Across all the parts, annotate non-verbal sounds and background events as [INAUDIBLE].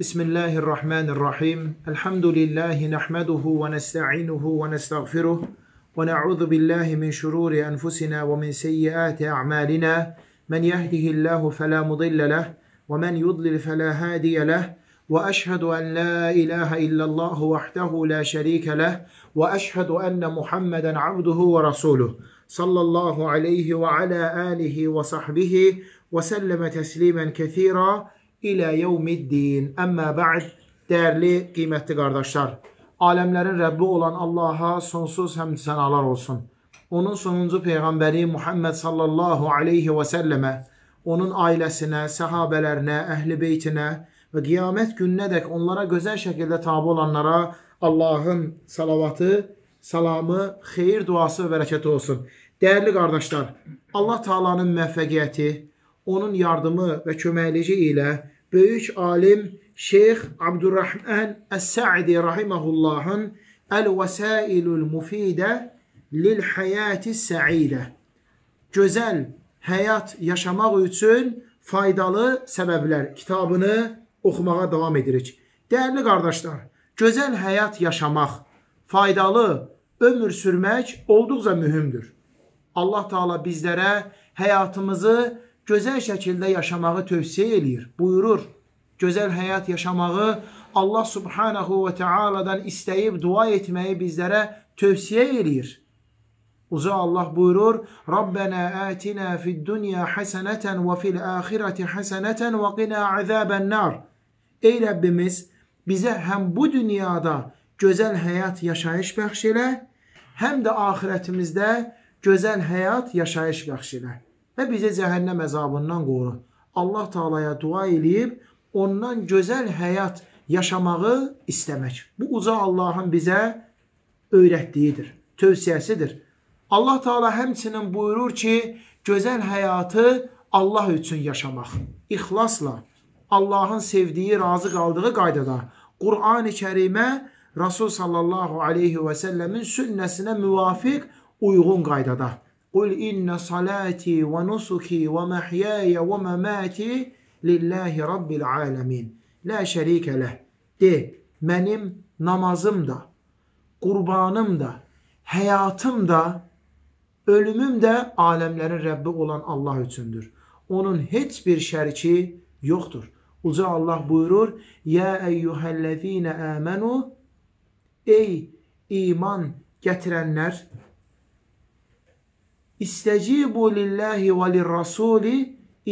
بسم الله الرحمن الرحيم الحمد لله نحمده ونستعينه ونستغفره ونعوذ بالله من شرور أنفسنا ومن سيئات أعمالنا من يهده الله فلا مضل له ومن يضلل فلا هادي له وأشهد أن لا إله إلا الله وحده لا شريك له وأشهد أن محمدا عبده ورسوله صلى الله عليه وعلى آله وصحبه وسلم تسليما كثيرا ilə yevmiddin. Əmmə ba'd. Dəyərli, qiymətli qardaşlar, aləmlərin Rəbbi olan Allaha sonsuz həmd sənalar olsun. Onun sonuncu peyğəmbəri Muhammed sallallahu alayhi və səlləmə, onun ailəsinə, səhabələrinə, əhli beytinə və qiyamət gününədək onlara gözəl şəkildə tabe olanlara Allahın salavatı, salamı, xeyir duası və bərəkəti olsun. Dəyərli qardaşlar, Allah Taala'nın müvəffəqiyyəti, onun yardımı və köməkliyi ilə böyük alim Şeyx Abdurrahman Əs-Sa'di rahimehullahın El-Vəsailul Mufidə lil Həyati Səidə Gözəl həyat yaşamaq üçün faydalı səbəblər kitabını oxumağa davam edirik. Dəyərli qardaşlar, gözəl həyat yaşamaq, faydalı ömür sürmək olduqca mühümdür. Allah Taala bizlərə həyatımızı gözəl şəkildə yaşamağı tövsiyə eləyir. Buyurur, gözəl həyat yaşamağı Allah Subhanahu və Taala'dan istəyib dua etməyi bizlərə tövsiyə eləyir. Uca Allah buyurur, Rabbena atina fid dunya hasanatan və fil axirati hasanatan və qina azaban nar. Ey Rəbbimiz, bizə həm bu dünyada gözəl həyat yaşayış bəxş elə, həm də axirətimizdə gözəl həyat yaşayış bəxş elə və bizi cəhənnəm əzabından qoru. Allah Taala'ya dua eləyib ondan gözəl həyat yaşamağı istəmək. Bu uca Allahın bizə öyrətdiyidir, tövsiyəsidir. Allah Taala həmçinin buyurur ki, gözəl həyatı Allah üçün yaşamaq, ixlasla, Allahın sevdiyi, razı qaldığı qaydada, Qur'an-ı Kərimə Rasul sallallahu aleyhi və səlləmin sünnəsinə müvafiq uyğun qaydada. Qul inna salati və nusuki və məhyaya və məmati lillahi rabbil alamin. La şərikə ləh. De, mənim namazım da, qurbanım da, həyatım da, ölümüm də aləmlərin Rəbbi olan Allah üçündür. Onun heç bir şəriki yoxdur. Uca Allah buyurur: "Ya eyyuhellezine amenu" Ey iman gətirənlər, İstəcibu lillahi və lirrasuli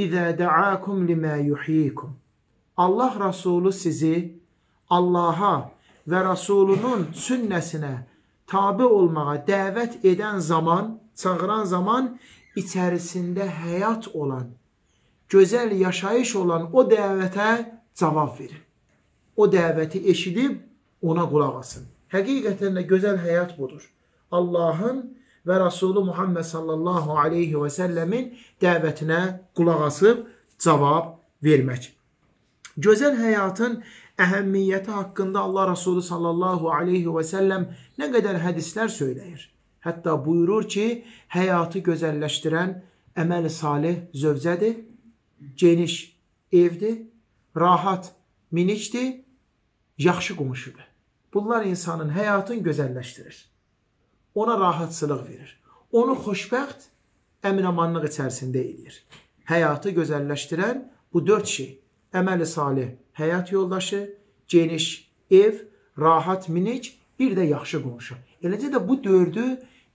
izə da'akum limə yuhyikum. Allah Rasulü sizi Allaha və Rasulunun sünnəsinə tabi olmağa dəvət edən zaman, çağıran zaman içərisində həyat olan, gözəl yaşayış olan o dəvətə cavab verin. O dəvəti eşidib ona qulaq asın. Həqiqətən də gözəl həyat budur. Allahın və Rasulü Muhammed sallallahu aleyhi və səlləmin dəvətinə qulaq asıb cavab vermək. Gözəl həyatın əhəmmiyyəti haqqında Allah Rasulü sallallahu aleyhi və səlləm nə qədər hədislər söyləyir. Hətta buyurur ki, həyatı gözəlləşdirən əməl salih zövcədir, geniş evdir, rahat minikdir, yaxşı qonşudur. Bunlar insanın həyatını gözəlləşdirir. Ona rahatçılıq verir. Onu xoşbəxt, əminamanlıq içərisində edir. Həyatı gözəlləşdirən bu dörd şey. Əməli salih, həyat yoldaşı, geniş ev, rahat minik, bir də yaxşı qonşu. Eləcə də bu dördü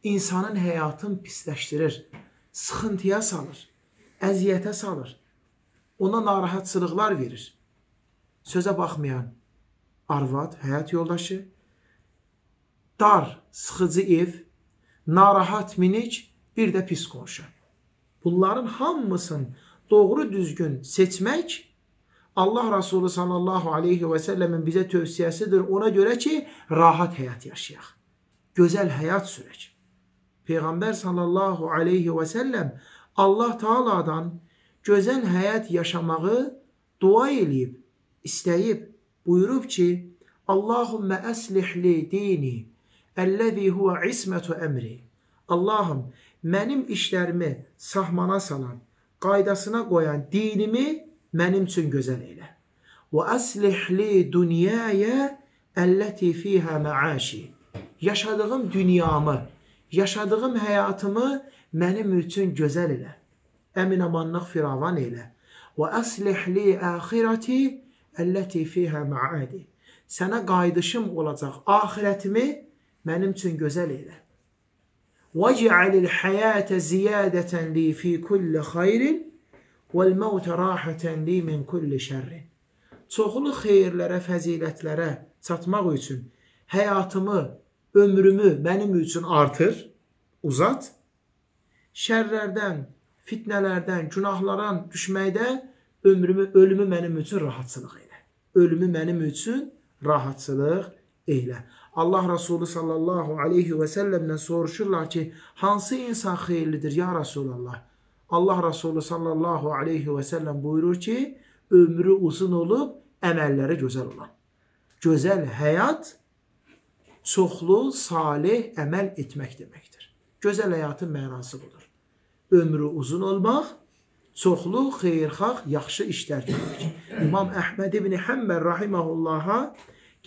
insanın həyatını pisləşdirir, sıxıntıya salır, əziyyətə salır. Ona narahatçılıqlar verir. Sözə baxmayan arvad, həyat yoldaşı, dar, sıxıcı ev, narahat minik, bir də pis qonşu. Bunların hamısını doğru düzgün seçmək Allah Resulü sallallahu aleyhi və səlləmin bizə tövsiyəsidir. Ona görə ki, rahat həyat yaşayaq. Gözəl həyat sürək. Peyğəmbər sallallahu aleyhi və səlləm Allah Taala'dan gözəl həyat yaşamağı dua eləyib, istəyib, buyurub ki, Allahümmə əslih li dini əlləzi huvə ismətu əmri. Allahım, mənim işlərimi sahmana salan, qaydasına qoyan dinimi mənim üçün gözəl elə. və əslih li dunyaya əlləti fiha ma'ashi. Yaşadığım dünyamı, yaşadığım həyatımı mənim üçün gözəl elə. Əmin-amanlıq firavan elə. Və əslih li axirati əlləti fiha ma'adi. Sənə qayıdışım olacaq. Axirətimi mənim üçün gözəl elə. Vec'alil hayate ziyadeten li fi kulli xeyrin vel mevte raheten li min kulli şerrin. Çoxlu xeyirlərə, fəzilətlərə çatmaq üçün həyatımı, ömrümü mənim üçün artır, uzat. Şərlərdən, fitnələrdən, günahlardan düşməkdə ömrümü, ölümü mənim üçün rahatçılıq elə. Ölümü mənim üçün rahatçılıq elə. Allah Resulü sallallahu aleyhi və səlləmdən soruşurlar ki, hansı insan xeyirlidir ya Resulallah? Allah Resulü sallallahu aleyhi və səlləm buyurur ki, ömrü uzun olub, əməlləri gözəl olan. Gözəl həyat çoxlu, salih əməl etmək deməkdir. Gözəl həyatın mənası budur. Ömrü uzun olmaq, çoxlu, xeyirxah, yaxşı işlər görmək. İmam Əhməd ibn Həmbər rahiməhullaha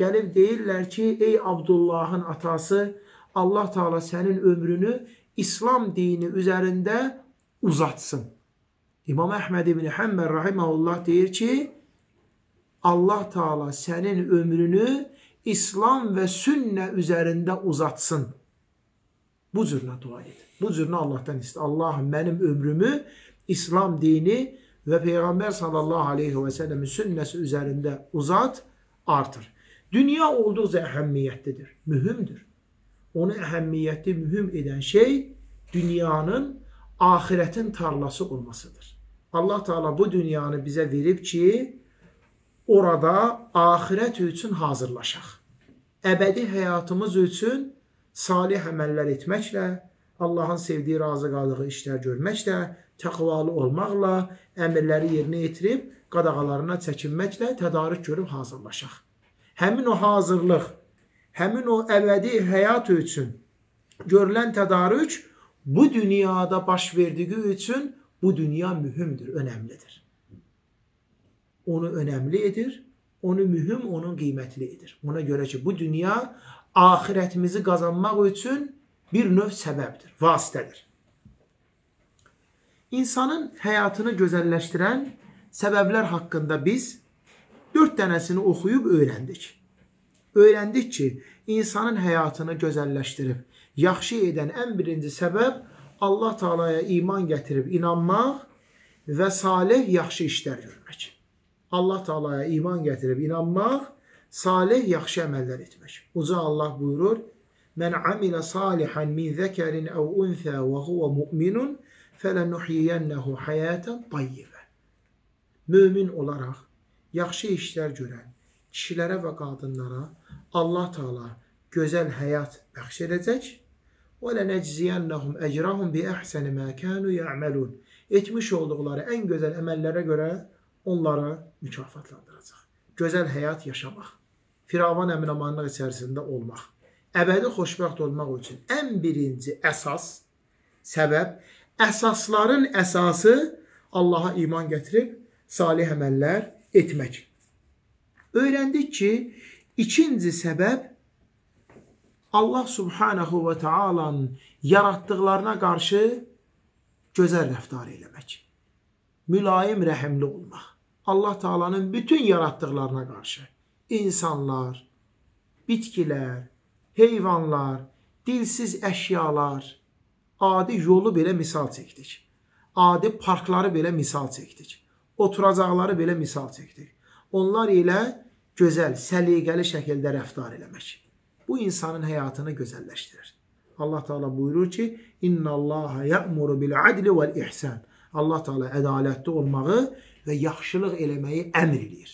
gəlib deyirlər ki, ey Abdullahın atası, Allah Taala sənin ömrünü İslam dini üzərində uzatsın. İmam Əhməd ibn Həmbər rahimehullah deyir ki, Allah Taala sənin ömrünü İslam və sünnə üzərində uzatsın. Bu cürlə dua et. Bu cürlə Allahdan istə. Allahım mənim ömrümü İslam dini və Peyğəmbər sallallahu aleyhi və səlləmin sünnəsi üzərində uzat, artır. Dünya olduqca əhəmmiyyətlidir, mühümdür. Onu əhəmmiyyətli, mühüm edən şey dünyanın axirətin tarlası olmasıdır. Allah Teala bu dünyanı bizə verib ki, orada axirət üçün hazırlaşaq. Əbədi həyatımız üçün salih əməllər etməklə, Allahın sevdiyi, razı qaldığı işlər görməklə, təqvalı olmaqla, əmrləri yerinə yetirib, qadağalarına çəkinməklə tədarük görüb hazırlaşaq həmin o hazırlıq, həmin o əbədi həyat üçün görülən tədarük bu dünyada baş verdiyi üçün bu dünya mühümdür, önəmlidir. Onu önəmli edir, onu mühüm, onun qiymətli edir. Ona görə ki, bu dünya axirətimizi qazanmaq üçün bir növ səbəbdir, vasitədir. İnsanın həyatını gözəlləşdirən səbəblər haqqında biz dörd dənəsini oxuyub öyrəndik. Öyrəndik ki, insanın həyatını gözəlləşdirib, yaxşı edən ən birinci səbəb Allah Taalaya iman gətirib inanmaq və salih yaxşı işlər görmək. Allah Taalaya iman gətirib inanmaq, salih yaxşı əməllər etmək. Uca Allah buyurur: "Mən amilə salihan min zəkerin əv unsə və huve mu'minun fələnuhyiyennehu hayatan tayyibə." Mömin olaraq yaxşı işlər görən kişilərə və qadınlara Allah Taala gözəl həyat bəxş edəcək. Və lənəcziyannahum ecrahum bi ahsani ma kanu ya'malun. Etmiş olduqları ən gözəl əməllərə görə onları mükafatlandıracaq. Gözəl həyat yaşamaq, firavan əmin-amanlıq içərisində olmaq, əbədi xoşbəxt olmaq üçün ən birinci əsas, səbəb, əsasların əsası Allaha iman gətirib salih əməllər etmək. Öyrəndik ki, ikinci səbəb Allah subhanahu və taalanın yaratdıqlarına qarşı gözəl rəftar eləmək. Mülayim, rəhimli olmaq. Allah Taalanın bütün yaratdıqlarına qarşı insanlar, bitkilər, heyvanlar, dilsiz əşyalar, adi yolu belə misal çəkdik. Adi parkları belə misal çəkdik oturacaqları belə misal çəkdik. Onlar ilə gözəl, səliqəli şəkildə rəftar eləmək. Bu insanın həyatını gözəlləşdirir. Allah Taala buyurur ki: "İnnallaha ya'muru bil adli vel ihsan." Allah Taala ədalətli olmağı və yaxşılıq eləməyi əmr eləyir.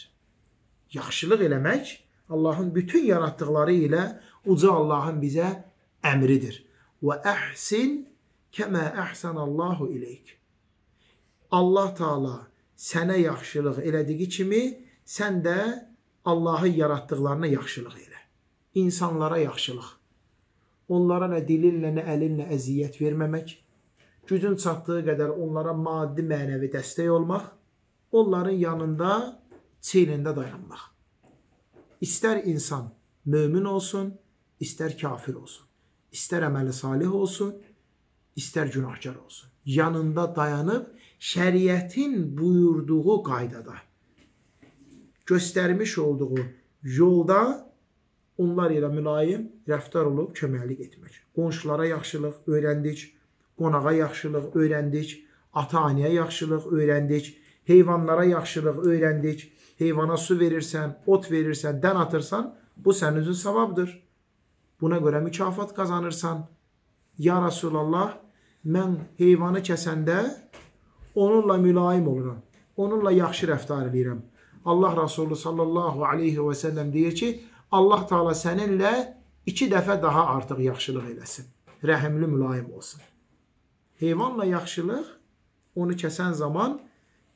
Yaxşılıq eləmək Allahın bütün yaratdıqları ilə uca Allahın bizə əmridir. Və əhsin kəmə əhsənallahu ileyk. Allah Taala sənə yaxşılıq elədiyi kimi, sən də Allahın yaratdıqlarına yaxşılıq elə. İnsanlara yaxşılıq. Onlara nə dilinlə, nə əlinlə əziyyət verməmək, gücün çatdığı qədər onlara maddi, mənəvi dəstək olmaq, onların yanında çiynində dayanmaq. İstər insan mömin olsun, istər kafir olsun, istər əməli salih olsun, istər günahkar olsun. Yanında dayanıb şəriətin buyurduğu qaydada göstərmiş olduğu yolda onlar ilə mülayim rəftar olub köməklik etmək. Qonşulara yaxşılıq öyrəndik, qonağa yaxşılıq öyrəndik, ata-anaya yaxşılıq öyrəndik, heyvanlara yaxşılıq öyrəndik. Heyvana su verirsən, ot verirsən, dən atırsan, bu sənin üçün savabdır. Buna görə mükafat qazanırsan. Ya Rasulallah, mən heyvanı kəsəndə onunla mülayim oluram. Onunla yaxşı rəftar edirəm. Allah Resulü sallallahu aleyhi və səlləm deyir ki, Allah Taala səninlə iki dəfə daha artıq yaxşılıq eləsin. Rəhimli, mülayim olsun. Heyvanla yaxşılıq onu kəsən zaman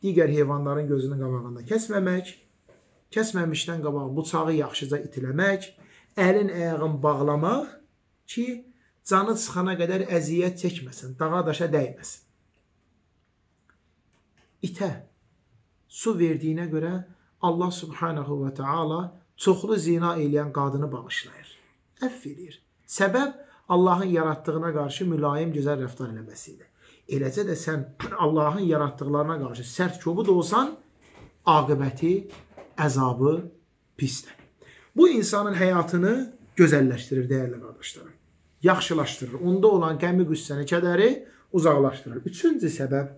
digər heyvanların gözünün qabağında kəsməmək, kəsməmişdən qabaq bıçağı yaxşıca itiləmək, əlin ayağın bağlamaq ki, canı çıxana qədər əziyyət çəkməsin, dağa daşa dəyməsin. İtə su verdiyinə görə Allah subhanahu və taala çoxlu zina eləyən qadını bağışlayır. Əff edir. Səbəb Allahın yaratdığına qarşı mülayim, gözəl rəftar eləməsidir. Eləcə də sən [CLEARS THROAT] Allahın yaratdıqlarına qarşı sərt kobud olsan, aqibəti, əzabı pisdir. Bu insanın həyatını gözəlləşdirir, dəyərli qardaşlarım. Yaxşılaşdırır. Onda olan qəmi, qüssəni, kədəri uzaqlaşdırır. Üçüncü səbəb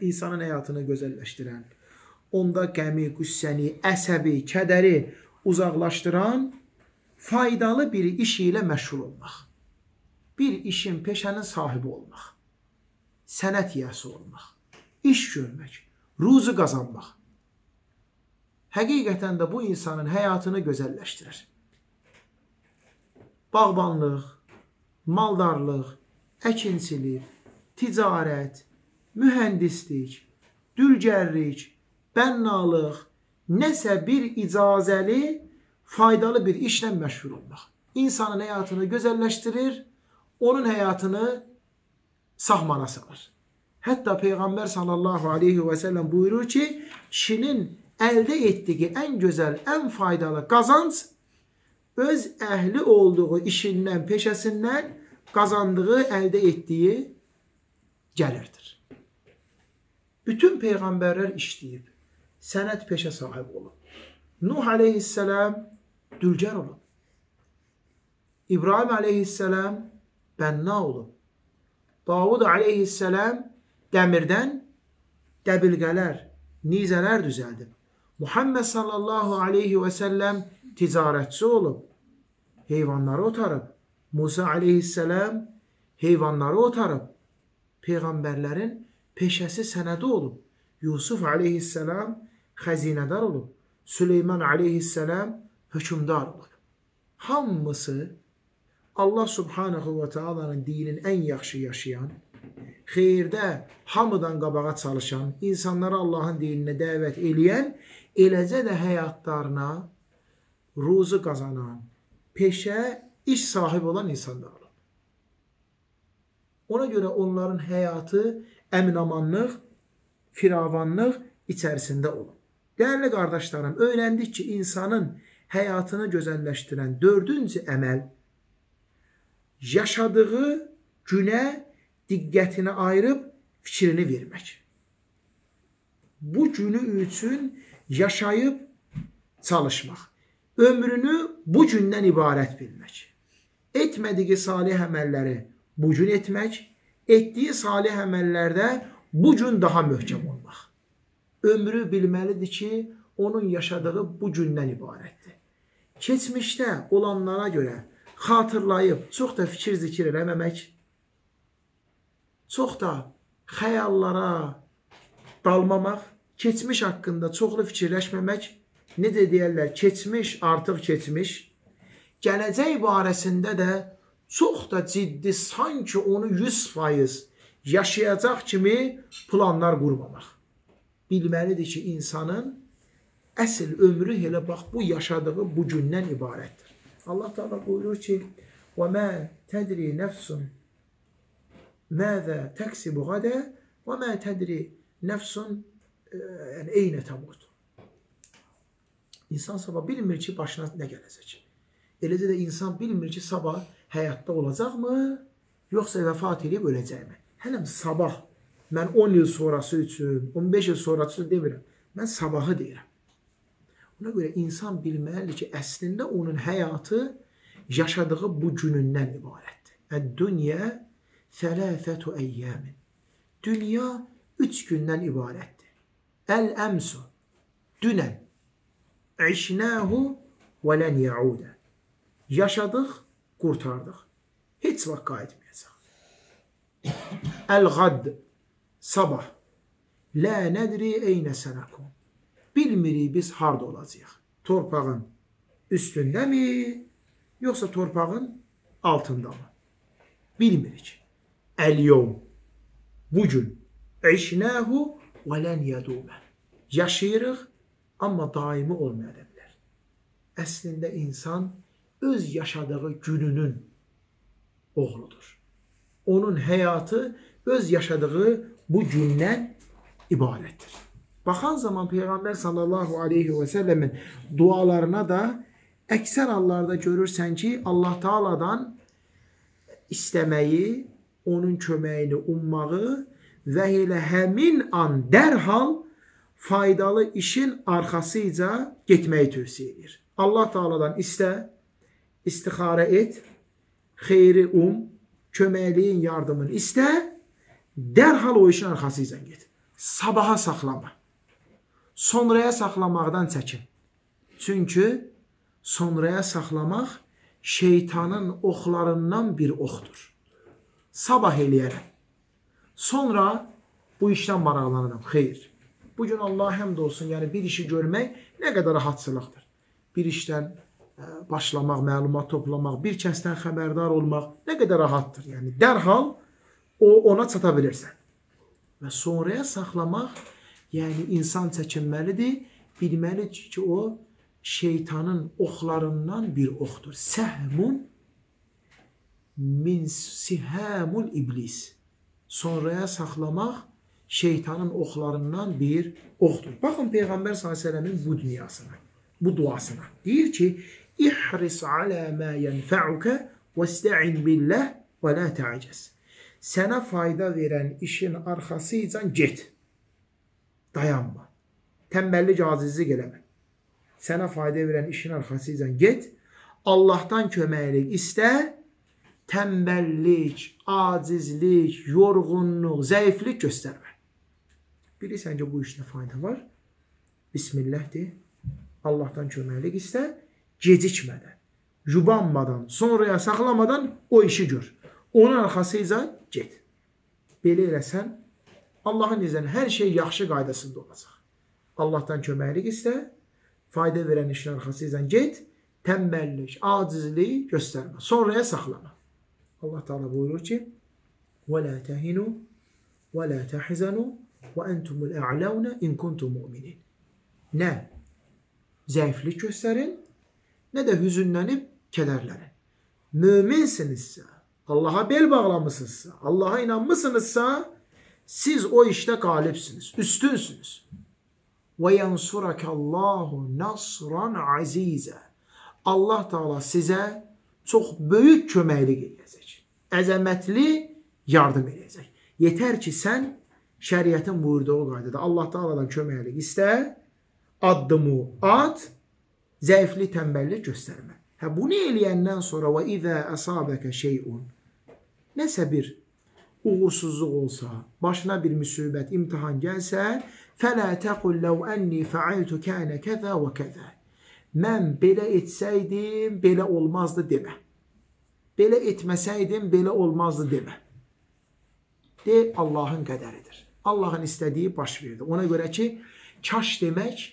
insanın həyatını gözəlləşdirən, onda qəmi, qüssəni, əsəbi, kədəri uzaqlaşdıran faydalı bir iş ilə məşğul olmaq. Bir işin, peşənin sahibi olmaq. Sənət yiyəsi olmaq. İş görmək, ruzu qazanmaq. Həqiqətən də bu insanın həyatını gözəlləşdirir. Bağbanlıq, maldarlıq, əkinçilik, ticarət, mühəndislik, dülgərlik, bənnalıq, nəsə bir icazəli, faydalı bir işlə məşğul olmaq. İnsanın həyatını gözəlləşdirir, onun həyatını sahmana salır. Hətta Peyğəmbər sallallahu aleyhi və səlləm buyurur ki, kişinin əldə etdiyi ən gözəl, ən faydalı qazanc öz əhli olduğu işindən, peşəsindən qazandığı, əldə etdiyi gəlirdir. Bütün peyğəmbərlər işləyib sənət peşə sahibi olub. Nuh aleyhisselam dülgər olub. İbrahim aleyhisselam bənna olub. Davud aleyhisselam dəmirdən dəbilqələr, nizələr düzəldib. Muhammed sallallahu aleyhi və səlləm ticarətçi olub. Heyvanları otarıb. Musa aleyhisselam heyvanları otarıb. Peyğəmbərlərin peşəsi sənədi olub. Yusuf aleyhisselam xəzinədar olub. Süleyman aleyhisselam hökümdar olub. Hamısı Allah subhanahu və taalanın dininin ən yaxşı yaşayan, xeyirdə hamıdan qabağa çalışan, insanları Allahın dininə dəvət eləyən, eləcə də həyatlarına ruzu qazanan, peşə, iş sahibi olan insanlar. Ona görə onların həyatı əminamanlıq, firavanlıq içərisində olub. Dəyərli qardaşlarım, öyrəndik ki, insanın həyatını gözəlləşdirən dördüncü əməl yaşadığı günə diqqətini ayırıb fikrini vermək. Bu günü üçün yaşayıb çalışmaq. Ömrünü bu gündən ibarət bilmək. Etmədiyi salih əməlləri bu gün etmək, etdiyi salih əməllərdə bu gün daha möhkəm olmaq ömrü bilməlidir ki, onun yaşadığı bu gündən ibarətdir. Keçmişdə olanlara görə xatırlayıb çox da fikir zikir eləməmək, çox da xəyallara dalmamaq, keçmiş haqqında çoxlu fikirləşməmək, necə deyərlər, keçmiş artıq keçmiş, gələcək barəsində də çox da ciddi, sanki onu 100% yaşayacaq kimi planlar qurmamaq bilməlidir ki, insanın əsl ömrü elə bax bu yaşadığı bu gündən ibarətdir. Allah Taala buyurur ki: "Və mə tədri nəfsun məzə təksibu qadə və mə tədri nəfsun yəni eynə təmut." İnsan sabah bilmir ki, başına nə gələcək. Eləcə də insan bilmir ki, sabah həyatda olacaqmı, yoxsa vəfat edib öləcəkmi? Hələm sabah, mən 10 il sonrası üçün, 15 il sonrası üçün demirəm. Mən sabahı deyirəm. Ona görə insan bilməlidir ki, əslində onun həyatı yaşadığı bu günündən ibarətdir. Əd-dünya thələthətu əyyəmin. Dünya 3 gündən ibarətdir. Əl-əmsu dünən İşnahu və lən yaudə. Yaşadıq, qurtardıq. Heç vaxt qayıtmayacaq. Əl-ğad sabah. Lə nədri eynə sənəkum. Bilmirik biz harda olacağıq. Torpağın üstündəmi, yoxsa torpağın altındamı? Bilmirik. Əl-yevm bugün İşnahu və lən yədumə. Yaşayırıq, amma daimi olmaya bilər. Əslində insan öz yaşadığı gününün oğludur. Onun həyatı öz yaşadığı bu gündən ibarətdir. Baxan zaman Peyğəmbər sallallahu aleyhi və səlləmin dualarına da əksər hallarda görürsən ki, Allah Taaladan istəməyi, onun köməyini ummağı və elə həmin an dərhal faydalı işin arxasıca getməyi tövsiyə edir. Allah Taaladan istə, istixarə et, xeyri um, köməkliyin yardımını istə, dərhal o işin arxasıca get. Sabaha saxlama. Sonraya saxlamaqdan çəkin. Çünki sonraya saxlamaq şeytanın oxlarından bir oxdur. Sabah eləyərəm. Sonra bu işdən maraqlanıram. Xeyr. Bu gün Allah həmd olsun, yəni bir işi görmək nə qədər rahatçılıqdır. Bir işdən başlamaq, məlumat toplamaq, bir kəsdən xəbərdar olmaq nə qədər rahatdır. Yəni dərhal o ona çata bilirsən. Və sonraya saxlamaq, yəni insan çəkinməlidir, bilməlidir ki, o şeytanın oxlarından bir oxdur. Səhmun min sihamul iblis. Sonraya saxlamaq şeytanın oxlarından bir oxdur. Baxın Peyğəmbər s.ə.v-in bu dünyasına, bu duasına. Deyir ki, İhris alə mə yənfəuka vəstə'in billah və la ta'cəz. Sənə fayda verən işin arxasıca get. Dayanma. Tənbəllik, acizlik eləmə. Sənə fayda verən işin arxasıca get. Allahdan köməklik istə. Tənbəllik, acizlik, yorğunluq, zəiflik göstərmə. Bilirsən ki, bu işdə fayda var. Bismillah de. Allahdan köməklik istə gecikmədən, yubanmadan, sonraya saxlamadan o işi gör. Onun arxasıca get. Belə eləsən, Allahın iznilə hər şey yaxşı qaydasında olacaq. Allahdan köməklik istə, fayda verən işin arxasıca get, tənbəllik, acizlik göstərmə. Sonraya saxlama. Allah Teala buyurur ki: "Və la tahinu və la tahzanu və entumul a'launa in kuntum mu'minin." Nə? Zəiflik göstərin, nə də hüzünlənib kədərlənin. Möminsinizsə, Allaha bel bağlamısınızsa, Allaha inanmısınızsa, siz o işdə qalibsiniz, üstünsünüz. Və yansurakallahu nasran azizə. Allah Taala sizə çox böyük köməklik edəcək. Əzəmətli yardım edəcək. Yetər ki, sən şəriətin buyurduğu qaydada Allah Taaladan köməklik istə, addımı at, zəiflik, tənbəllik göstərmə. Hə bunu eləyəndən sonra və izə əsabəkə şeyun nəsə bir uğursuzluq olsa, başına bir müsibət, imtahan gəlsə, fələ təqul ləv ənni fəaltu kənə kəzə və kəzə. Mən belə etsəydim, belə olmazdı demə. Belə etməsəydim, belə olmazdı demə. De, Allahın qədəridir. Allahın istədiyi baş verdi. Ona görə ki, kaş demək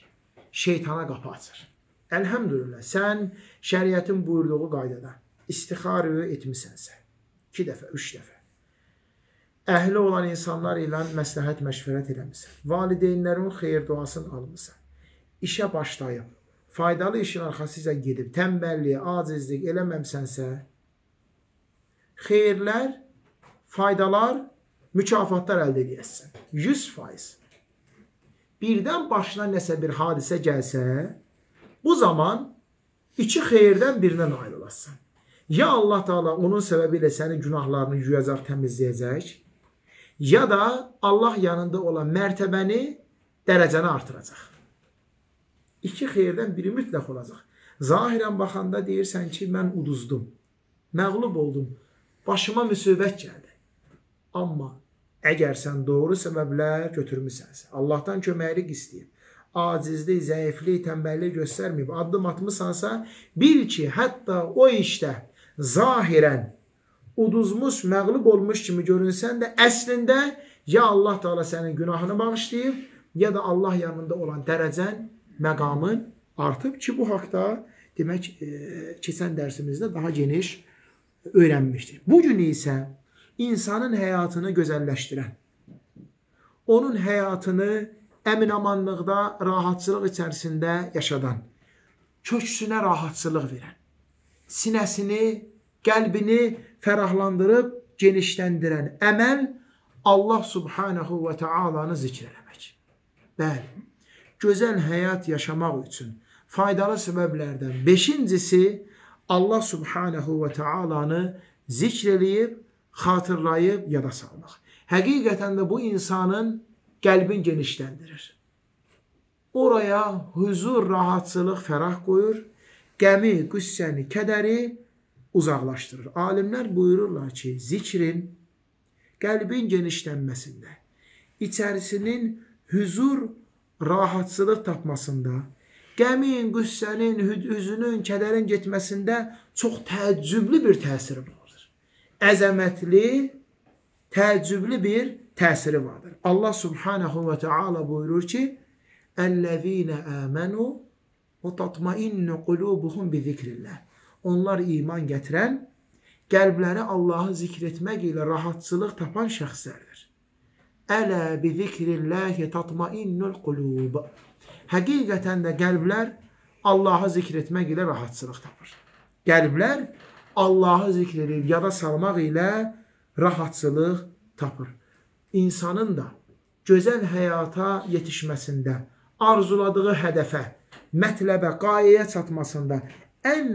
şeytana qapı açır. Əlhəmdülillah, sən şəriətin buyurduğu qaydada istixarə etmisənsə, 2 dəfə, 3 dəfə. Əhli olan insanlar ilə məsləhət məşvərət eləmisən. Valideynlərin xeyir duasını almısan. İşə başlayıb, faydalı işin arxasıca gedib, tənbəllik, acizlik eləməmsənsə, xeyirlər, faydalar, mükafatlar əldə edəsən. 100%. Birdən başına nəsə bir hadisə gəlsə, Bu zaman iki xeyirdən birinə nail olasın. Ya Allah Taala onun səbəbilə sənin günahlarını yuyacaq, təmizləyəcək, ya da Allah yanında olan mərtəbəni, dərəcəni artıracaq. İki xeyirdən biri mütləq olacaq. Zahirən baxanda deyirsən ki, mən uduzdum, məğlub oldum, başıma müsibət gəldi. Amma əgər sən doğru səbəblər götürmüsənsə, Allahdan köməklik istəyib, acizlik, zəiflik, tənbəllik göstərməyib, addım atmısansa, bil ki, hətta o işdə zahirən uduzmuş, məğlub olmuş kimi görünsən də, əslində ya Allah Taala sənin günahını bağışlayıb, ya da Allah yanında olan dərəcən, məqamın artıb ki, bu haqda demək e, keçən dərsimizdə daha geniş öyrənmişdik. Bu gün isə insanın həyatını gözəlləşdirən, onun həyatını əminamanlıqda, rahatçılıq içərisində yaşadan, köksünə rahatçılıq verən, sinəsini, qəlbini fərahlandırıb genişləndirən əməl Allah subhanahu və taalanı zikr eləmək. Bəli, gözəl həyat yaşamaq üçün faydalı səbəblərdən beşincisi Allah subhanahu və taalanı zikr eləyib, xatırlayıb yada salmaq. Həqiqətən də bu insanın qəlbin genişləndirir. Oraya huzur, rahatçılıq, fərah qoyur, qəmi, qüssəni, kədəri uzaqlaşdırır. Alimlər buyururlar ki, zikrin qəlbin genişlənməsində, içərisinin huzur, rahatçılıq tapmasında, qəmin, qüssənin, hüzünün, kədərin getməsində çox təəccüblü bir təsiri vardır. Əzəmətli, təəccüblü bir təsiri vardır. Allah subhanahu və taala buyurur ki: "Əlləzīnə əmənu və tatmainnu qulubuhum bi zikrillah." Onlar iman gətirən, qəlbləri Allahı zikr etmək ilə rahatçılıq tapan şəxslərdir. Ələ bi zikrillahi tatmainnul qulub. Həqiqətən də qəlblər Allahı zikr etmək ilə rahatçılıq tapır. Qəlblər Allahı zikr edir, yada salmaq ilə rahatçılıq tapır. İnsanın da gözəl həyata yetişməsində, arzuladığı hədəfə, mətləbə, qayəyə çatmasında ən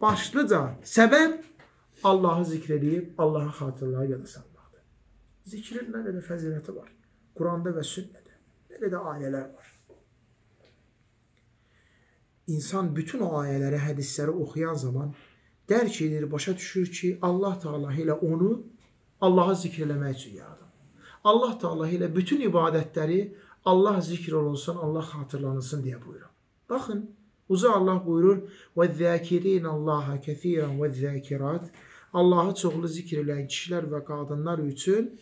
başlıca səbəb Allahı zikr edib, Allahı xatırlayıb yada salmaqdır. Zikrin nə qədər fəziləti var? Quranda və sünnədə. Nə qədər ayələr var? insan bütün o ayələri, hədisləri oxuyan zaman dərk edir, başa düşür ki, Allah Taala ilə onu Allah'a zikr eləmək üçün yaradıb. Allah Taala ilə bütün ibadətləri Allah zikr olunsun, Allah xatırlanılsın deyə buyurur. Baxın, Uca Allah buyurur: "Və zəkirin Allaha kəsiran və zəkirat." Allahı çoxlu zikr edən kişilər və qadınlar üçün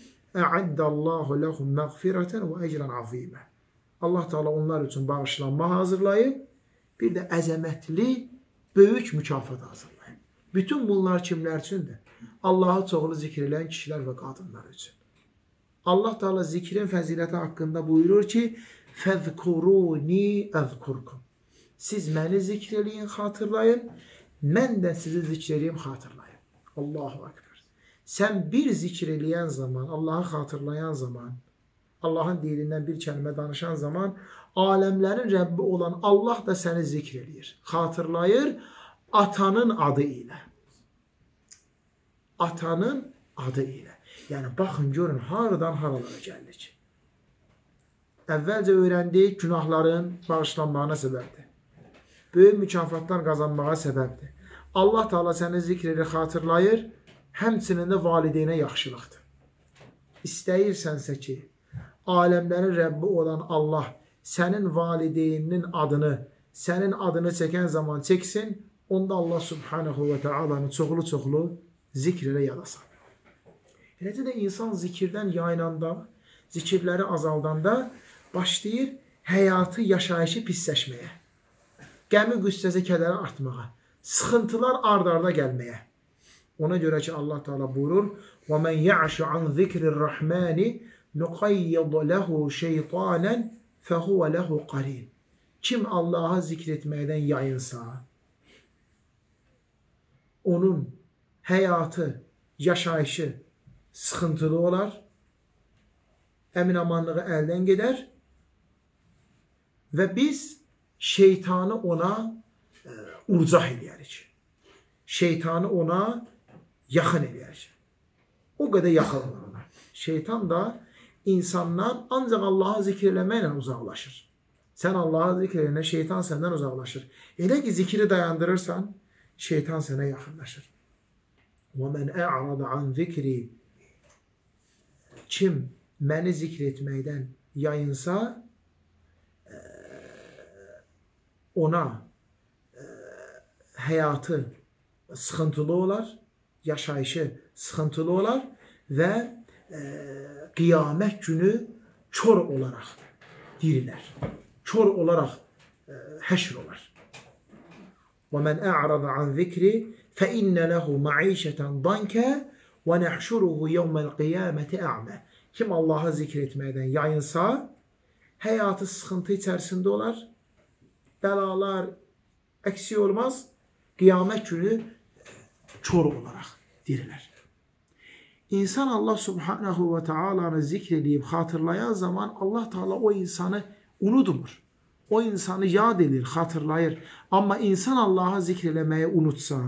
"Ə'addallahu lahum məğfiratan və ecran azimə." Allah Taala onlar üçün bağışlanma hazırlayıb bir də əzəmətli, böyük mükafat hazırlayın. Bütün bunlar kimlər üçündür? Allahı çoxlu zikr edən kişilər və qadınlar üçün. Allah Teala zikrin fəziləti haqqında buyurur ki: "Fəzkuruni əzkurkum." Siz məni zikr eləyin, xatırlayın. Mən də sizi zikr eləyim, xatırlayın. Allahu ekber. Sən bir zikr eləyən zaman, Allahı xatırlayan zaman, Allahın dilindən bir kəlmə danışan zaman aləmlərin Rəbbi olan Allah da səni zikr eləyir, xatırlayır atanın adı ilə. Atanın adı ilə. Yəni baxın görün haradan haralara gəldik. Əvvəlcə öyrəndik günahların bağışlanmağına səbəbdir. Böyük mükafatlar qazanmağa səbəbdir. Allah Taala səni zikr edir, xatırlayır, həmçinin də valideynə yaxşılıqdır. İstəyirsənsə ki, aləmlərin Rəbbi olan Allah sənin valideyninin adını, sənin adını çəkən zaman çəksin, onda Allah subhanahu və taalanı çoxlu-çoxlu zikr ilə yada sal. Eləcə də insan zikirdən yayınanda, zikirləri azaldanda başlayır həyatı, yaşayışı pisləşməyə. Qəmi, qüssəsi, kədəri artmağa, sıxıntılar ard-arda gəlməyə. Ona görə ki, Allah Teala buyurur: "Və men ya'şu an zikrir-rahmani nuqayyid lehu şeytanen fəhuvə ləhu qarin. Kim Allaha zikr etməkdən yayınsa, onun həyatı, yaşayışı sıxıntılı olar, əmin amanlığı əldən gedər və biz şeytanı ona e, urcah eləyərik. Şeytanı ona yaxın eləyərik. O qədər yaxınlar ona. Şeytan da insandan ancaq Allahı zikr eləməklə uzaqlaşır. Sən Allahı zikr şeytan səndən uzaqlaşır. Elə ki zikri dayandırırsan, şeytan sənə yaxınlaşır. Mən a'rada an zikri kim məni zikr etməkdən yayınsa, ona həyatı sıxıntılı olar, yaşayışı sıxıntılı olar və e, qiyamət günü kör olaraq dirilər. Kör olaraq e, həşr olar. Və mən a'rada an zikri fə innə ləhu ma'işətən dankə və nəhşuruhu yevməl qiyaməti a'mə. Kim Allahı zikr etməkdən yayınsa, həyatı sıxıntı içərisində olar, bəlalar əksi olmaz, qiyamət günü kör olaraq dirilər. İnsan Allah subhanahu və taalanı zikr edib xatırlayan zaman Allah Taala o insanı unutmur. O insanı yad edir, xatırlayır. Amma insan Allahı zikr eləməyi unutsa,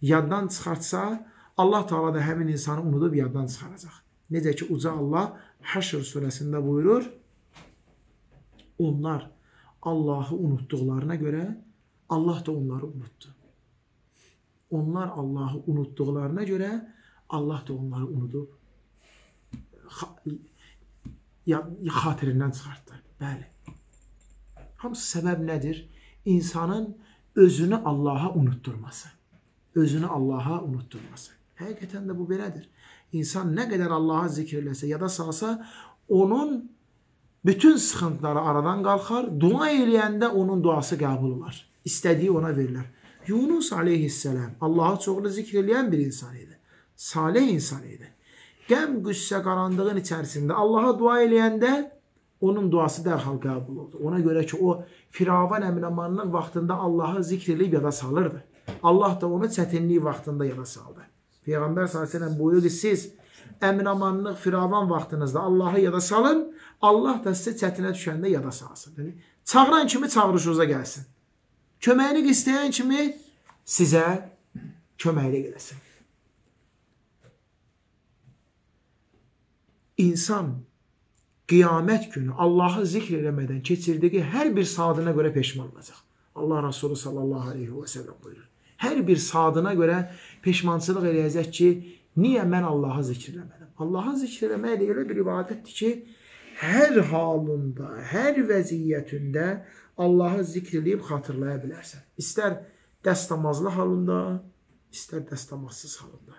yaddan çıxartsa, Allah Taala da həmin insanı unudub yaddan çıxaracaq. Necə ki uca Allah Həşr surəsində buyurur: Onlar Allahı unutduqlarına görə Allah da onları unutdu. Onlar Allahı unutduqlarına görə Allah da onları unudub xatirindən çıxartdı. Bəli. Hamısı səbəb nədir? İnsanın özünü Allaha unutturması. Özünü Allaha unutturması. Həqiqətən də bu belədir. İnsan nə qədər Allaha zikr eləsə, yada salsa, onun bütün sıxıntıları aradan qalxar. Dua eləyəndə onun duası qəbul olar. İstədiyi ona verilər. Yunus aleyhisselam Allah'a çoxlu zikr eləyən bir insan idi. Salih insan idi. Qəm, qüssə, qaranlığın içərisində Allaha dua eləyəndə onun duası dərhal qəbul oldu. Ona görə ki, o Firavun əminamanlıq vaxtında Allahı zikr eləyib yada salırdı. Allah da onu çətinlik vaxtında yada saldı. Peyğəmbər s.ə.v buyurdu ki, siz əminamanlıq Firavun vaxtınızda Allahı yada salın, Allah da sizə çətinə düşəndə yada salsın. Yəni, çağıran kimi çağırışınıza gəlsin. Köməklik istəyən kimi sizə köməklik eləsin. İnsan qiyamət günü Allahı zikr eləmədən keçirdiyi hər bir saatına görə peşman olacaq. Allah Resulü sallallahu aleyhi və səlləm buyurur. Hər bir saatına görə peşmançılıq eləyəcək ki, niyə mən Allahı zikr eləmədim? Allahı zikr eləmək də elə bir ibadətdir ki, hər halında, hər vəziyyətində Allahı zikr edib xatırlaya bilərsən. İstər dəstəmazlı halında, istər dəstəmazsız halında.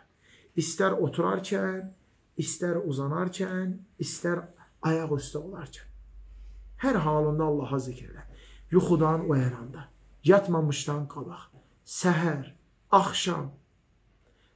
İstər oturarkən, istər uzanarkən, istər ayaq üstə olarkən. Hər halında Allaha zikr elə. Yuxudan oyananda, yatmamışdan qabaq, səhər, axşam,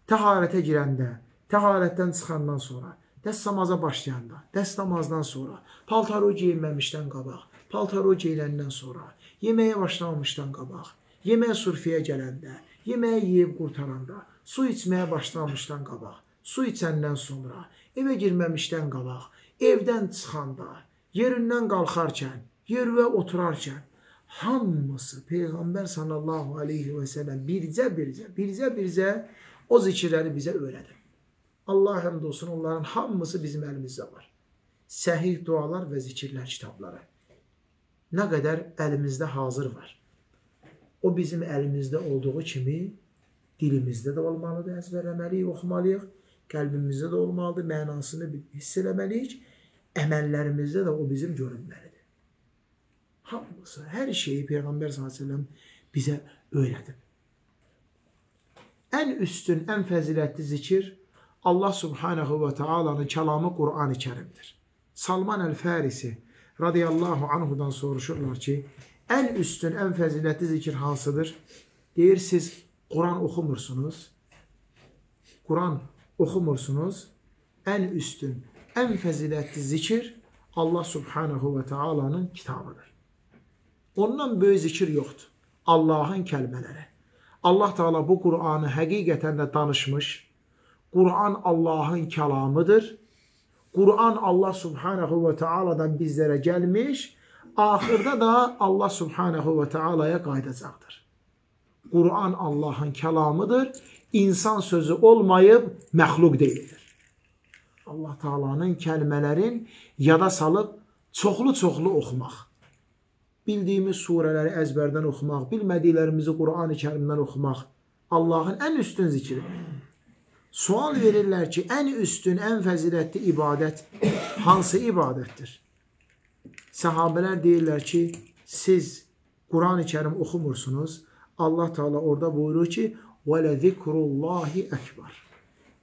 təharətə girəndə, təharətdən çıxandan sonra, dəstəmaza başlayanda, dəstəmazdan sonra, paltaro geyinməmişdən qabaq, paltaro geyiləndən sonra, yeməyə başlamamışdan qabaq, yemək surfiyə gələndə, yeməyi yeyib qurtaranda, su içməyə başlamışdan qabaq, su içəndən sonra, evə girməmişdən qabaq, evdən çıxanda, yerindən qalxarkən, yervə oturarkən, hamısı Peyğəmbər sallallahu aleyhi və səlləm bircə bircə, bircə bircə o zikirləri bizə öyrədir. Allah həmd olsun, onların hamısı bizim əlimizdə var. Səhih dualar və zikirlər kitabları. Nə qədər əlimizdə hazır var. O bizim əlimizdə olduğu kimi dilimizdə də olmalıdır, əzbərləməliyik, oxumalıyıq qəlbimizdə də olmalıdır, mənasını hiss eləməliyik, əməllərimizdə də o bizim görünməlidir. Hamısı, hər şeyi Peyğəmbər s.ə.v bizə öyrədib. Ən üstün, ən fəzilətli zikir Allah subhanahu və taalanın kəlamı Qur'an-ı kərimdir. Salman əl-Fərisi radiyallahu anhudan soruşurlar ki, ən üstün, ən fəzilətli zikir hansıdır? Deyir, siz Quran oxumursunuz. Quran oxumursunuz. Ən üstün, ən fəzilətli zikir Allah subhanahu və taalanın kitabıdır. Ondan böyük zikir yoxdur. Allahın kəlmələri. Allah Taala bu Qur'anı həqiqətən də danışmış. Qur'an Allahın kəlamıdır. Qur'an Allah subhanahu və taaladan bizlərə gəlmiş. axırda da Allah subhanahu və taalaya qayıdacaqdır. Quran Allahın kəlamıdır. İnsan sözü olmayıb məxluq deyildir. Allah Taala'nın kəlmələrin yada salıb çoxlu-çoxlu oxumaq. Bildiyimiz surələri əzbərdən oxumaq, bilmədiklərimizi Qurani Kərimdən oxumaq Allahın ən üstün zikridir. Sual verirlər ki, ən üstün, ən fəzilətli ibadət hansı ibadətdir? Səhabələr deyirlər ki, siz Qurani Kərim oxumursunuz. Allah Teala orada buyurur ki, "Və lezikrullahi ekber."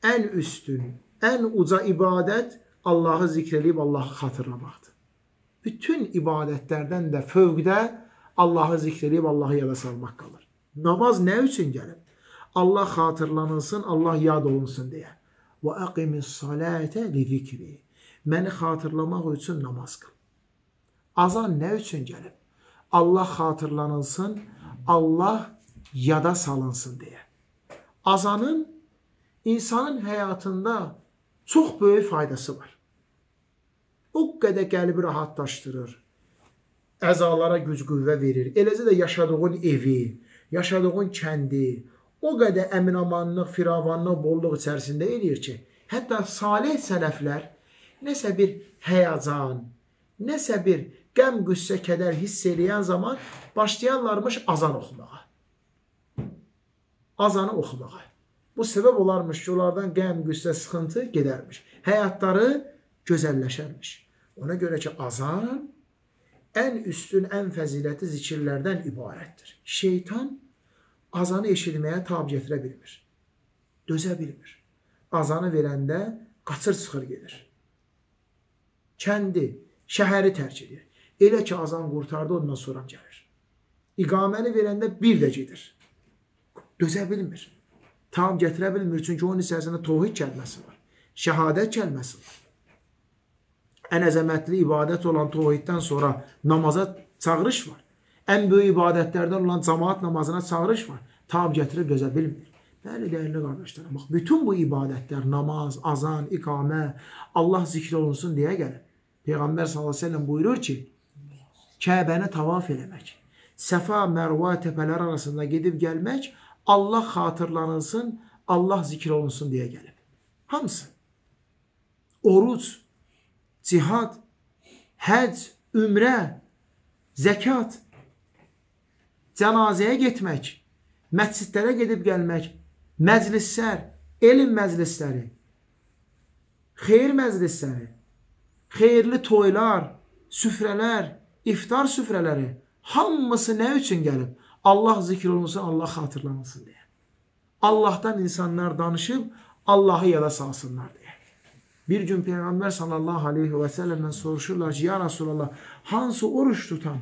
Ən üstün, ən uca ibadət Allahı zikr edib Allahı xatırlamaqdır. Bütün ibadətlərdən də fövqdə Allahı zikr edib Allahı yada salmaq qalır. Namaz nə üçün gəlib? Allah xatırlanılsın, Allah yad olunsun deyə. Və aqimis salate li zikri. Məni xatırlamaq üçün namaz qıl. Azan nə üçün gəlib? Allah xatırlanılsın, Allah yada salınsın deyə. Azanın insanın həyatında çox böyük faydası var. O qədər qəlbi rahatlaşdırır. Əzalara güc qüvvə verir. Eləcə də yaşadığın evi, yaşadığın kəndi, o qədər əminamanlıq, firavanlıq, bolluq içərisində eləyir ki, hətta salih sələflər nəsə bir həyəcan, nəsə bir qəm, qüssə, kədər hiss eləyən zaman başlayarlarmış azan oxumağa. Azanı oxumağa. Bu səbəb olarmış ki, onlardan qəm, qüssə, sıxıntı gedərmiş. Həyatları gözəlləşərmiş. Ona görə ki, azan ən üstün, ən fəzilətli zikirlərdən ibarətdir. Şeytan azanı eşitməyə tab gətirə bilmir. Dözə bilmir. Azanı verəndə qaçır çıxır gedir. Kəndi, şəhəri tərk edir. Elə ki azan qurtardı ondan sonra gəlir. İqaməni verəndə bir də gedir. Dözə bilmir. Tam gətirə bilmir çünki onun içərisində tohid kəlməsi var. Şəhadət kəlməsi var. Ən əzəmətli ibadət olan tohiddən sonra namaza çağırış var ən böyük ibadətlərdən olan cəmaat namazına çağırış var. Tab gətirib dözə bilmir. Bəli, dəyərli qardaşlarım, bax, bütün bu ibadətlər, namaz, azan, iqamə, Allah zikr olunsun deyə gəlir. Peyğəmbər səlləm buyurur ki, Kəbəni tavaf eləmək, Səfa, Mərva təpələr arasında gedib gəlmək, Allah xatırlanılsın, Allah zikr olunsun deyə gəlib. Hamısı. Oruc, cihad, həc, ümrə, zəkat, cənazəyə getmək, məscidlərə gedib gəlmək, məclislər, elm məclisləri, xeyir məclisləri, xeyirli toylar, süfrələr, iftar süfrələri hamısı nə üçün gəlib? Allah zikr olunsun, Allah xatırlanılsın deyə. Allahdan insanlar danışıb Allahı yada salsınlar deyə. Bir gün Peyğəmbər sallallahu aleyhi və səlləmdən soruşurlar ki, ya Rasulallah, hansı oruç tutan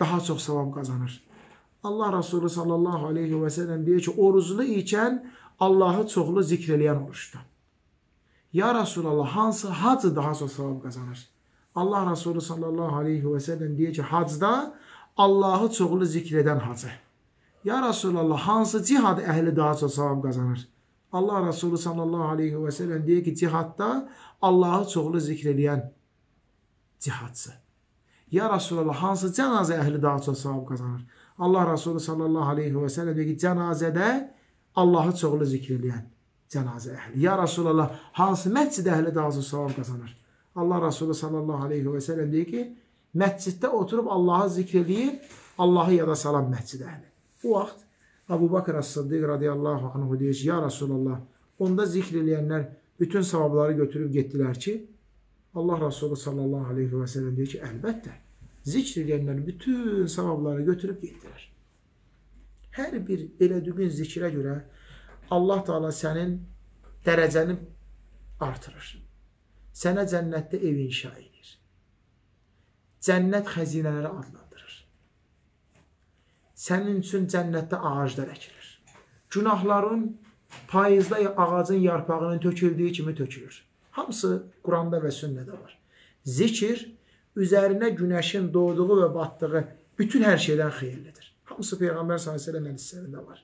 daha çox savab qazanır? Allah Resulü sallallahu aleyhi və səlləm deyir ki, oruclu ikən Allahı çoxlu zikr eləyən oruçdur. Ya Resulallah, hansı hacı daha çox savab qazanır? Allah Resulü sallallahu aleyhi və səlləm deyir ki, hacda Allahı çoxlu zikr edən hacı. Ya Resulallah, hansı cihad əhli daha çox savab qazanır? Allah Resulü sallallahu aleyhi və səlləm deyir ki, cihadda Allahı çoxlu zikr eləyən cihadçı. Ya Resulallah, hansı cənazə əhli daha çox savab qazanır? Allah Resulü sallallahu aleyhi və səlləm deyir ki, cənazədə Allahı çoxlu zikr eləyən cənazə əhli. Ya Resulallah, hansı məscid əhli daha az savab qazanır? Allah Resulü sallallahu aleyhi və səlləm deyir ki, məsciddə oturub Allahı zikr eləyib, Allahı yada salan məscid əhli. Bu vaxt Abu Bakr As-Siddiq radiyallahu anhu deyir ki, ya Resulallah, onda zikr eləyənlər bütün savabları götürüb getdilər ki, Allah Resulü sallallahu aleyhi və səlləm deyir ki, əlbəttə, zikr edənlər bütün savabları götürüb getdilər. Hər bir elədiyin zikrə görə Allah Taala sənin dərəcəni artırır. Sənə cənnətdə ev inşa edir. Cənnət xəzinələri adlandırır. Sənin üçün cənnətdə ağaclar əkilir. Günahların payızda ağacın yarpağının töküldüyü kimi tökülür. Hamısı Quranda və sünnədə var. Zikir üzərinə günəşin doğduğu və batdığı bütün hər şeydən xeyirlidir. Hamısı Peyğəmbər s.ə.v hədislərində var.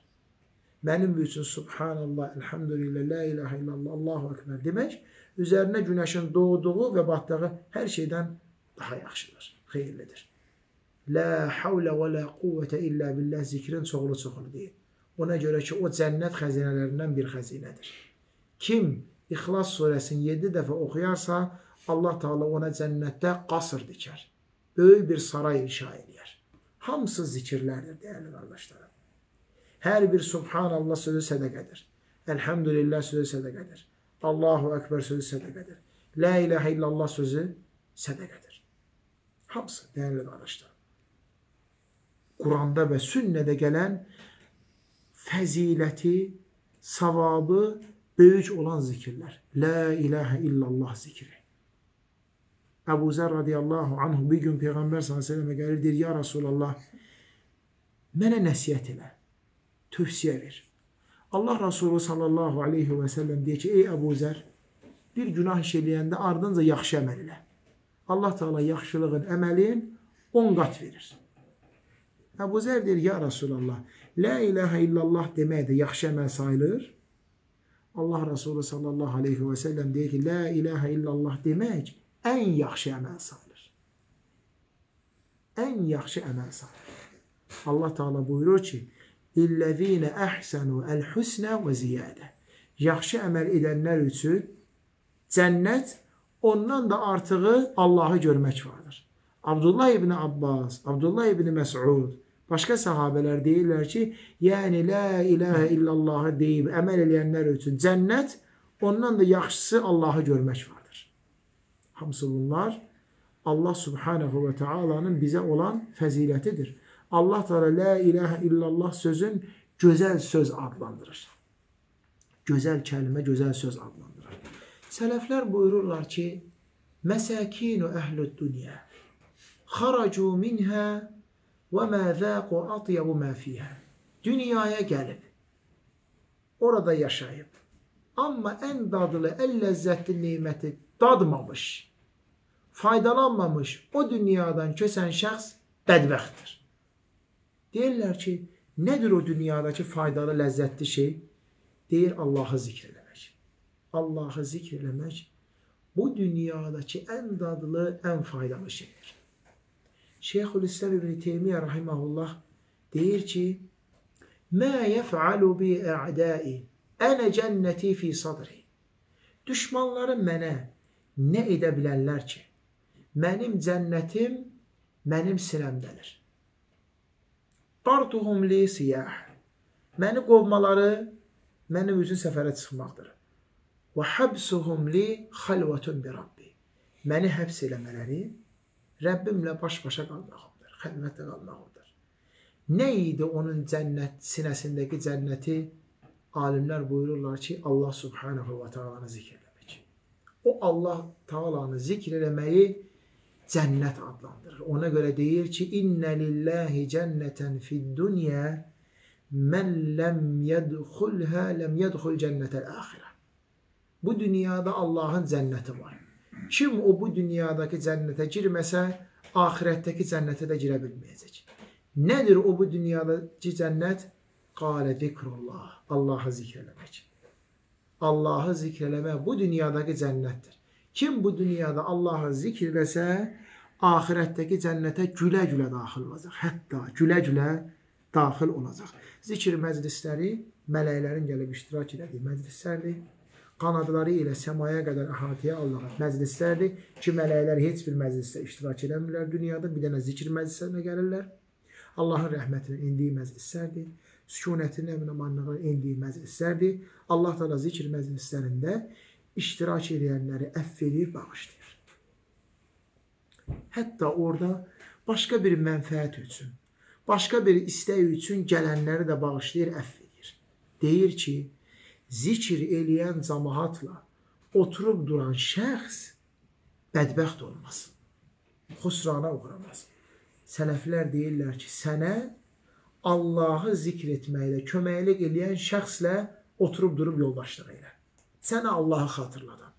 Mənim üçün Subhanallah, Elhamdülillah, La ilahə illallah, Allahu Ekber demək, üzərinə günəşin doğduğu və batdığı hər şeydən daha yaxşıdır, xeyirlidir. La havlə və la quvvətə illə billah zikrin çoxlu-çoxlu deyir. Ona görə ki, o cənnət xəzinələrindən bir xəzinədir. Kim İxlas surəsini 7 dəfə oxuyarsa, Allah Taala ona cənnətdə qasr dikər. Böyük bir saray inşa edir. Hamısı zikirlərdir, dəyərli qardaşlarım. Hər bir Subhanallah sözü sədəqədir. Elhamdülillah sözü sədəqədir. Allahu Ekber sözü sədəqədir. La ilahe illallah sözü sədəqədir. Hamısı dəyərli qardaşlar. Quranda və sünnədə gələn fəziləti, savabı böyük olan zikirlər. La ilahe illallah zikri. Əbu Zər radiyallahu anhu bir gün Peyğəmbər s.ə.və gəlir, deyir, ya Rasulallah, mənə nəsiyyət elə, tövsiyə ver. Allah Rasulü sallallahu aleyhi və səlləm deyir ki, ey Əbu Zər, bir günah iş eləyəndə ardınca yaxşı əməl elə. Allah Teala yaxşılığın, əməlin 10 qat verir. Əbu Zər deyir, ya Rasulallah, la ilahə illallah demək də yaxşı əməl sayılır. Allah Resulü sallallahu aleyhi və səlləm deyir ki, la ilahə illallah demək ən yaxşı əməl sayılır. Ən yaxşı əməl sayılır. Allah Teala buyurur ki, İllezine əhsənu əl-husnə və ziyadə. Yaxşı əməl edənlər üçün cənnət ondan da artığı Allahı görmək vardır. Abdullah ibn Abbas, Abdullah ibn Məs'ud, başqa sahabələr deyirlər ki, yəni la ilahə illallahı deyib əməl edənlər üçün cənnət ondan da yaxşısı Allahı görmək vardır. Hamısı bunlar Allah subhanahu və taalanın bizə olan fəzilətidir. Allah Teala la ilahə illallah sözün gözəl söz adlandırır. Gözəl kəlmə, gözəl söz adlandırır. Sələflər buyururlar ki, Məsəkinu əhlüd dünya xaracu minhə və mə zəqu atyabu mə fiyhə Dünyaya gəlib, orada yaşayıb, amma ən dadlı, ən ləzzətli neyməti dadmamış, faydalanmamış o dünyadan kösən şəxs bədbəxtdir. Deyirlər ki, nədir o dünyadakı faydalı, ləzzətli şey? Deyir, Allahı zikr eləmək. Allahı zikr eləmək bu dünyadakı ən dadlı, ən faydalı şeydir. Şeyxülislam İbn Teymiyyə rahimehullah deyir ki: "Mə yef'alu bi a'da'i ana cenneti fi sadri." Düşmanlarım mənə nə edə bilərlər ki? Mənim cənnətim mənim sinəmdədir. Tartuhum li siyah. Məni qovmaları mənim üçün səfərə çıxmaqdır. Və habsuhum li xalvatun bi rabbi. Məni həbs eləmələri Rəbbimlə baş-başa qalmağımdır, xəlvətdə qalmağımdır. Nə idi onun cənnət sinəsindəki cənnəti? Alimlər buyururlar ki, Allah subhanahu və taalanı zikr eləmək. O Allah taalanı zikr eləməyi cənnət adlandırır. Ona görə deyir ki, İnnə lillahi cənnətən fid-dunya mən ləm yədxulhə ləm yədxul cənnətəl axirə. Bu dünyada Allahın cənnəti var. Kim o bu dünyadakı cənnətə girməsə, axirətdəki cənnətə də girə bilməyəcək. Nədir o bu dünyadakı cənnət? Qalə zikrullah. Allahı zikr eləmək. Allahı zikr eləmək bu dünyadakı cənnətdir. Kim bu dünyada Allahı zikr eləsə, axirətdəki cənnətə gülə-gülə daxil olacaq. Hətta gülə-gülə daxil olacaq. Zikr məclisləri mələklərin gəlib iştirak etdiyi məclislərdir qanadları ilə səmaya qədər əhatəyə alınan məclislərdir ki, mələklər heç bir məclisdə iştirak edəmirlər dünyada, bir dənə zikr məclislərinə gəlirlər. Allahın rəhmətinin indiyi məclislərdir, sükunətin əminamanlığının indiyi məclislərdir. Allah da zikr məclislərində iştirak edənləri əff edir, bağışlayır. Hətta orada başqa bir mənfəət üçün, başqa bir istək üçün gələnləri də bağışlayır, əff edir. Deyir ki, zikr eləyən cəmaatla oturub duran şəxs bədbəxt olmaz. Xusrana uğramaz. Sələflər deyirlər ki, sənə Allahı zikr etməklə köməklik eləyən şəxslə oturub durub yoldaşlıq elə. Sənə Allahı xatırladan,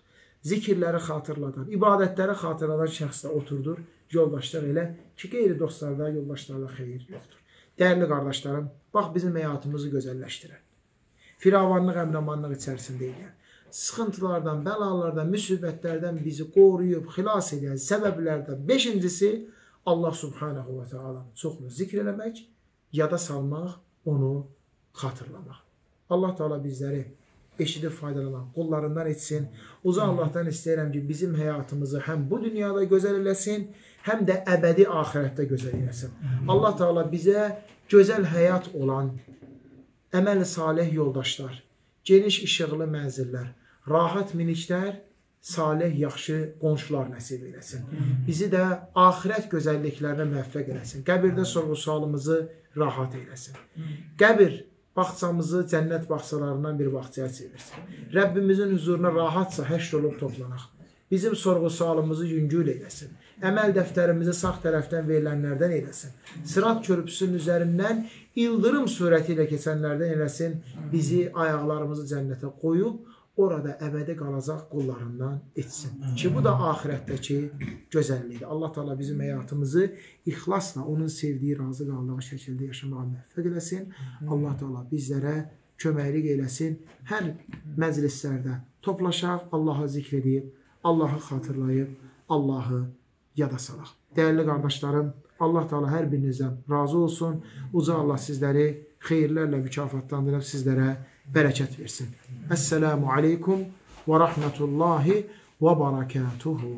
zikirləri xatırladan, ibadətləri xatırladan şəxslə oturdur, yoldaşlıq elə ki, qeyri dostlarda, yoldaşlarda xeyir yoxdur. Dəyərli qardaşlarım, bax bizim həyatımızı gözəlləşdirən firavanlıq, əmrəmanlıq içərisindəyik. Sıxıntılardan, bəlalardan, müsibətlərdən bizi qoruyub, xilas edən səbəblərdən beşincisi Allah subhanahu və teala'nı çoxlu zikr eləmək, yada salmaq, onu xatırlamaq. Allah Teala bizləri eşidib faydalanan qullarından etsin. Uca Allahdan istəyirəm ki, bizim həyatımızı həm bu dünyada gözəl eləsin, həm də əbədi axirətdə gözəl eləsin. Allah Teala bizə gözəl həyat olan əməl salih yoldaşlar, geniş işıqlı mənzillər, rahat miniklər, salih, yaxşı qonşular nəsib eləsin. Bizi də axirət gözəlliklərinə müvəffəq eləsin. Qəbirdə sorğu-sualımızı rahat eləsin. Qəbir bağçamızı cənnət bağçalarından bir bağçaya çevirsin. Rəbbimizin huzuruna rahatca həşr olub toplanaq. Bizim sorğu-sualımızı yüngül eləsin. Əməl dəftərimizi sağ tərəfdən verilənlərdən eləsin. Sırat körpüsünün üzərindən ildırım surəti ilə keçənlərdən eləsin. Bizi ayaqlarımızı cənnətə qoyub orada əbədi qalacaq qullarından etsin. Ki bu da axirətdəki gözəllikdir. Allah Taala bizim həyatımızı ixlasla onun sevdiyi, razı qaldığı şəkildə yaşamağa müvəffəq eləsin. Allah Taala bizlərə köməklik eləsin. Hər məclislərdə toplaşaq, Allahı zikr edib, Allahı xatırlayıb, Allahı yada salaq. Dəyərli qardaşlarım, Allah Taala hər birinizdən razı olsun. Uca Allah sizləri xeyirlərlə mükafatlandırıb sizlərə bərəkət versin. Əssəlamu aleykum və rəhmətullahi və barakatuhu.